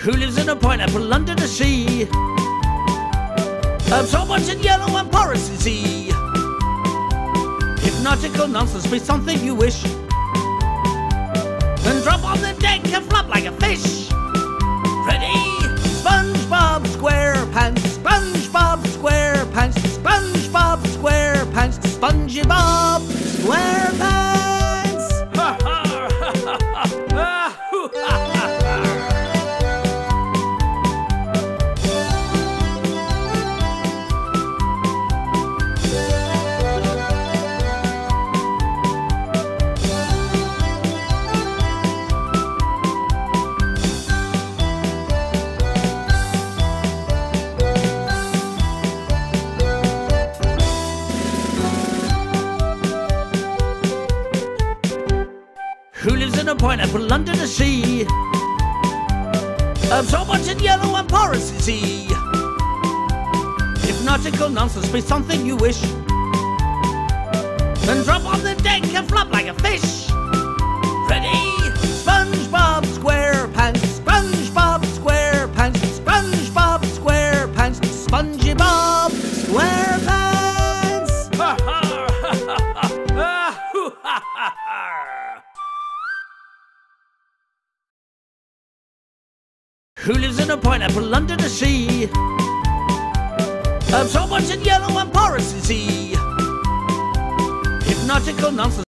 Who lives in a pineapple under the sea? I'm so much in yellow and porous and sea. Hypnotical nonsense, be something you wish. Then drop on the deck and flop like a fish. Ready? SpongeBob SquarePants, SpongeBob Who lives in a pineapple under the sea? Of so much in yellow and porous sea. Hypnotical nonsense, be something you wish. Then drop on the deck and flop like a fish. Ready? SpongeBob SquarePants, SpongeBob SquarePants, SpongeBob SquarePants, SpongeBob SquarePants. Who lives in a pineapple under the sea? So much in yellow and porous sea. Hypnotical nonsense.